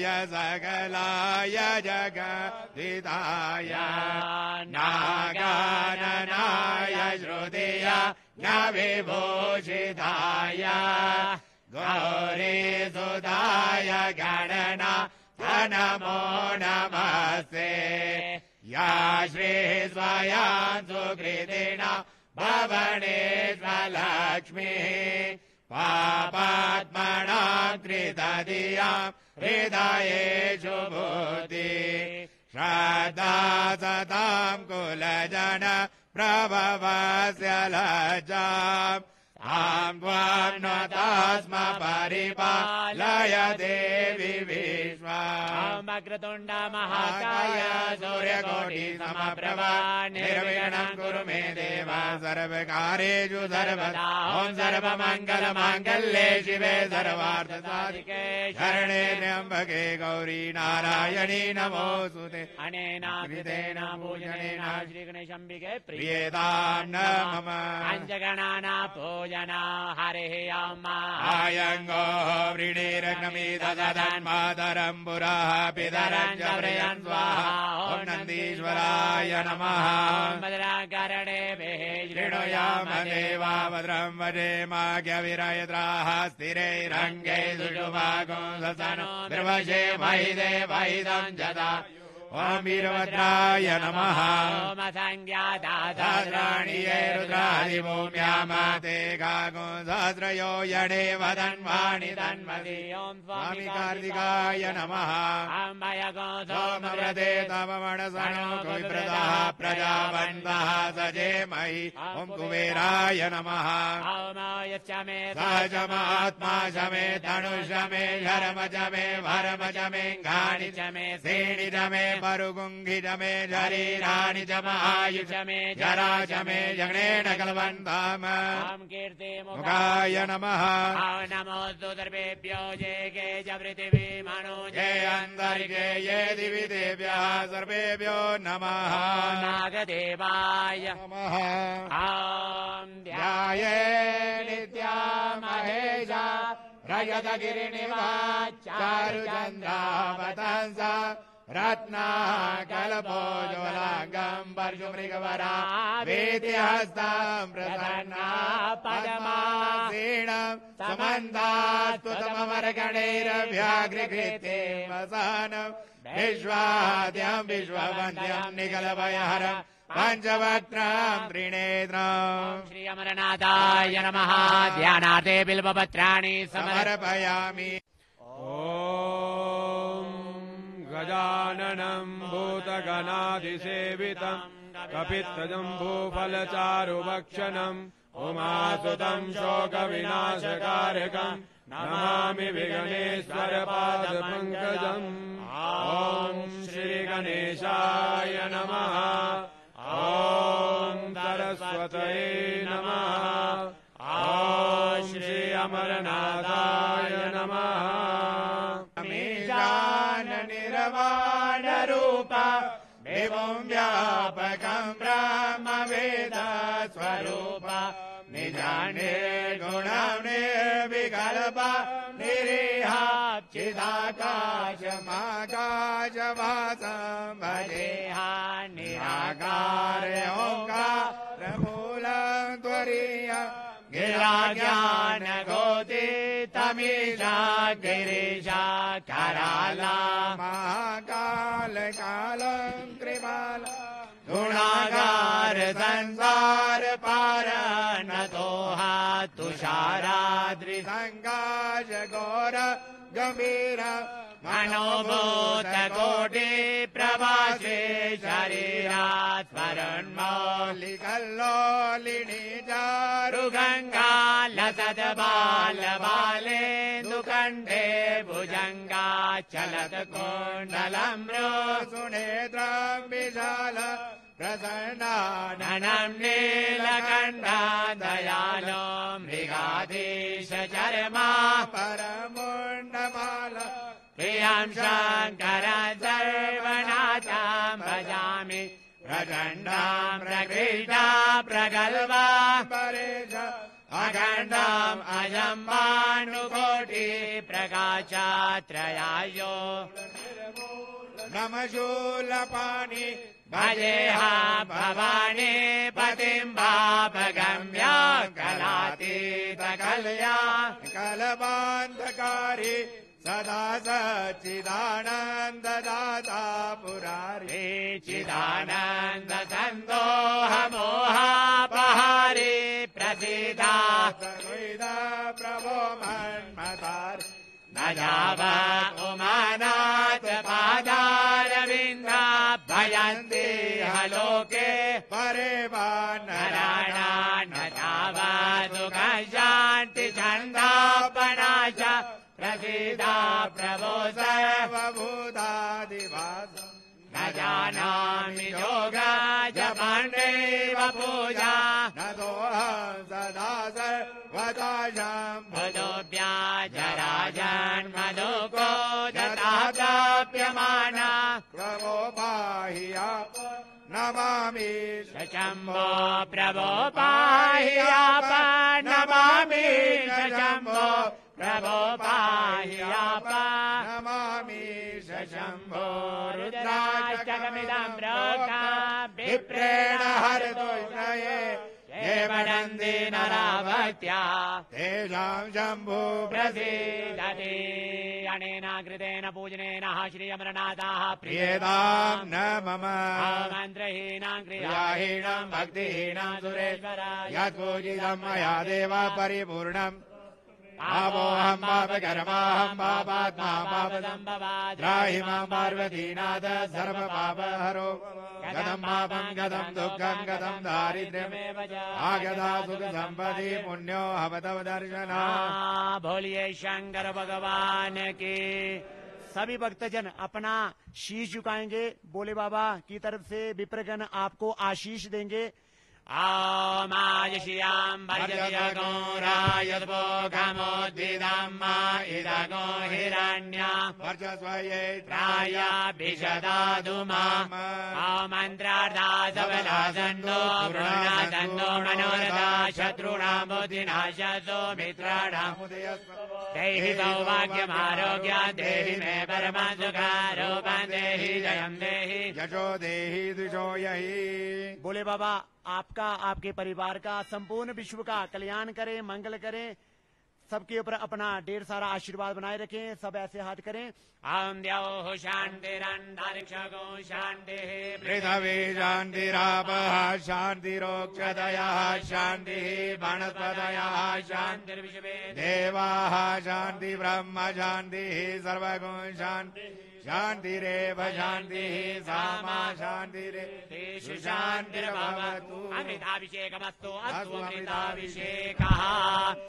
नारायणाय सकलाय जगदिताय। नागाननाय श्रुतिय न विभूषिताय गौरीसुधाय गणना नमो नमस्ते। या श्री स्वयां सुकृतिना भवनेश्वलक्ष्मीः पापात्मना कृतधियाम् हृदयेषु भूति श्रद्धा सताम् कुलजन प्रभवस्य लज्जाम्। आम् त्वाम् न स्म परिपालय देवि अग्रतुण्ड महाकाय सूर्यकोटि समप्रभा निर्विघ्नं कुरु मे देव। सर्वकार्येषु सर्वदा ॐ सर्वमङ्गलमाङ्गल्ये शिवे सर्वार्थसाधिके। शरणे त्र्यम्बके गौरी नारायणी नमोऽस्तुते अनेन कृतेन पूजनेन श्रीगणेशम्बिके प्रियेतां न मम पञ्चगणाना पूजना हरिः यम आयङ्गो वृणीरग्नमिदधन्मातरम् पुरः पि धरञ्जन् नन्दीश्वराय नमः। भद्राकरणे शृणुयाम देवा भद्रम् वजे माघ्यविरयत्राः स्थिरैरङ्गे सुभागम् सतनुवशे महि देवञ्जता ॐ वीरभद्राय नमः ओम संज्ञाता सहस्राणि ये गागो सहस्रयो यणे वदन्वाणि तन्मति ओम स्वामि कार्तिकाय नमः। सोमव्रते तव मणसनो कुविप्रदः प्रजावन्तः सजे महि ॐ कुबेराय नमः। मे सहजमात्मा शमे धनुष मे च मे भरम च मे घाणि च मे सेणि च मे परुगुङ्घि च मे शरीराणि च महायु च मे जरा च मे जगणेन कल्वन्ताम। ओम कीर्ति मुखाय नमः। नमो दुर्भेभ्यो जे के च पृथिवी मनो जय अन्तरिके ये दिवि देव्यः सर्वेभ्यो नमः। नागदेवाय। नमः। ॐ ध्याये नित्या महेशा रजतगिरिनिवाचारुचन्द्रावतंसा रत्ना कल्पो ज्वलाङ्गम् परशुमृगवरा वेति हस्ताम् प्रसन्ना पद्मासीणम् समन्तास्तुतममरगणैरव्याघ्रकृते वसानम् विश्वाद्यम् विश्ववन्द्यम् निगलभयहरम् पञ्चवक्त्रम् त्रिनेत्रम् श्री अमरनाथाय नमः। ध्यानाते बिल्वपत्राणि समर्प समर्पयामि। ॐ गजाननम् भूतगणाधिसेवितम् कपित्तजम्बूफलचारुभक्षणम् उमासुतम् शोकविनाशकारकम् नमामि विगणेश्वरपादपङ्कजम् ॐ श्रीगणेशाय मीशान निर्वाण रूप। एवं व्यापकम् ब्रह्मवेद स्वरूप। निजाने गुणम् निर्विकल्प निरीहा। चिदाकाशमाकाशवासम् भजेहा निराकार ओङ्कार मूलम् त्वरीय। गिरा ज्ञान गोति कराला। महाकाल काल कृपाल। गुणागार संसार पार नतोहा तुषाराद्रिसङ्गाश घोर गौर मनोभूत लोलि लसद लसत बालेण् भुजङ्गा चलत कोण्डलम्रो सुनेत्रं विशाल प्रसन्नानम् नीलकण्ठा दयालो मृगाधीश चर्मा परम ंसाङ्गम् भ्रजामि प्रगण्डाम् प्रगेजा परेश वागण्डाम् अयम् मानुकोटि प्रकाशात्रयायो नमशूलपाणि भजेहा भवाने पतिम् भापगम्या भगम्या गलाति प्रगल्या सदा सच्चिदानन्ददाता पुरारी चिदानन्द प्रसीदा। समुद प्रभो मन्मतारि न जाव उमानाथ पादारविन्दा भयन्ति हलोके। परे नराणा न जाव दुःख प्रभो सर्व सर्वभूतादिवास न जानामि योगा जपाण्डेव पूजा। न दोऽहं सदा सर्वदा शम्भो मधोऽप्या जराजन्मदुःखो दताप्यमाना प्रभो पाहि आप नमामि शम्भो प्रभो पाहि आप नमामि शम्भो प्रभो पाहि आप नमामि शम्भो रुद्राष्टकमिदं प्रोक्ता विप्रेण हरितोष्णये ये वदन्ति नराभक्त्या तेषां शम्भो प्रसीदति। अनेन कृतेन पूजनेन श्रीअमरनाथाः प्रियतां न मम। मन्त्रहीनां क्रियाहीणं भक्तिहीनं सुरेश्वर यत्पूजितं मया देव परिपूर्णम्। पापोऽहं पापकर्माहं पापात्मा पापदम् त्राहि माँ पार्वतीनाथ सर्वपापहरो। गतं पापं, गतं दुःखं, गतं दारिद्र्यमेव आगता सुखसम्पदि पुण्यो दर्शना। बोलिए शंकर भगवान की। सभी भक्तजन अपना शीश झुकाएँगे। बोले बाबा की तरफ़ से विप्रगण आपको आशीष देंगे। आमाय श्रियाम् भजगो रायद्भोगमोद्भिदम् इदगो हिरण्या वर्चस्वये प्राय विशदादु माम् आमन्त्रार्धा सबलासन्नो वृणादन्नो मनोरथा शत्रूणाम् बुद्धिनाशतो मित्राणाम् देहि सौभाग्यमारोग्य देहि मे परमं सुखारूपं देहि जयं देहि। यशो देहि दिशो यहि। बोले बाबा आपका आपके परिवार का संपूर्ण विश्व का कल्याण करें मंगल करें सबके ऊपर अपना ढेर सारा आशीर्वाद बनाए रखें सब ऐसे हाथ करें। आम द्यो शांतिरंतरिक्षगो शांति पृथ्वी शान्तिरापः शान्तिरोक्षदयः शान्तिः वनस्पतयः शान्ति शांतिर्विश्वे। देवाः शान्ति ब्रह्म शान्तिः सर्वगुण शान्ति शान्तिरेव शान्तिः सामा शान्तिरे तेषु शान्तिर्भवतु। अमृताभिषेकमस्तु अस्तु अमृताभिषेकः